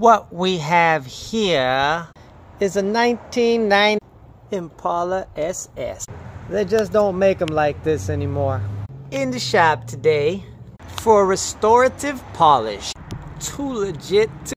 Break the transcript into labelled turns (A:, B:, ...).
A: What we have here is a 1990 Impala SS. They just don't make them like this anymore. In the shop today for restorative polish. Too legit to